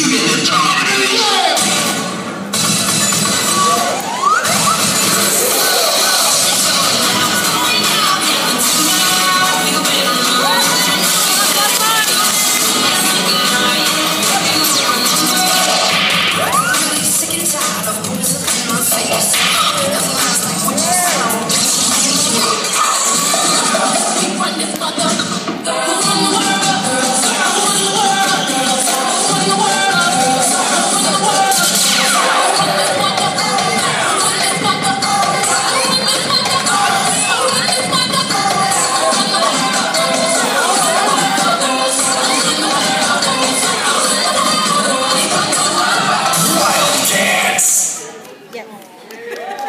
You get the job. Yeah.